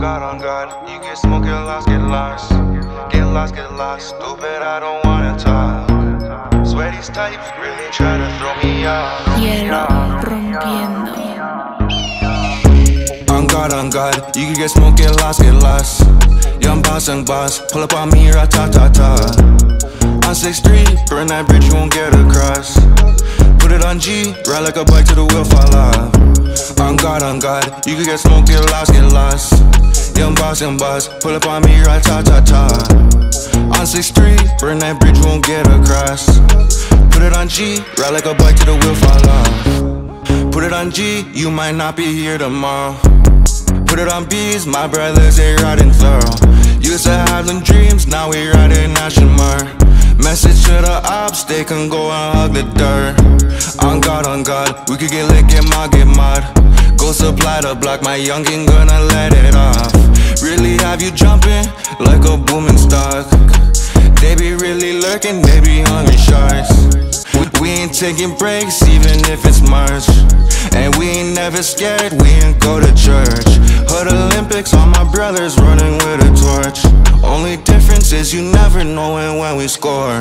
God, on God, you get smoke, get lost, get lost. Get lost, get lost. Stupid, I don't wanna talk. Swear these types really try to throw me off. Hielo rompiendo. On God, on God, you can get smoke, get lost, get lost. Young boss, young boss, pull up on me, ra ta ta ta. On 6th Street, burn that bridge, you won't get across. Put it on G, ride like a bike till the wheel fall off. On God, on God, you can get smoke, get lost, get lost. Young boss, pull up on me, ra ta ta ta. On 6th Street, burn that bridge, won't get across. Put it on G, ride like a bike till the wheel fall off. Put it on G, you might not be here tomorrow. Put it on B's, my brothers, they riding thorough. Used to have them dreams, now we riding National. Message to the ops, they can go and hug the dirt. On God, on God, we could get lit, get mod, get mod. Go supply the block, my youngin' gonna let it off. Booming stock. They be really lurking, they be hungry sharks. We, we ain't taking breaks, even if it's March. And we ain't never scared, we ain't go to church. Hood Olympics, all my brothers running with a torch. Only difference is you never knowing when we score.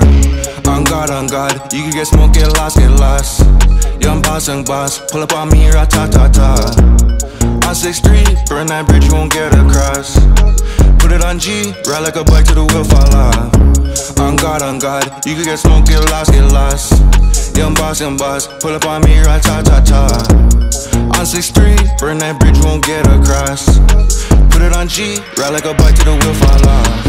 On God, on God, you can get smoked, get lost, get lost. Young boss, young boss, pull up on me, ra ta ta ta. On 6th Street, burn that bridge, you won't get across. Ride like a bike till the wheel fall off. On God, on God, you can get smoke, get lost, get lost. Young boss, young boss, pull up on me, right ta ta ta. On 6th Street, burn that bridge, won't get across. Put it on G, ride like a bike till the wheel fall off.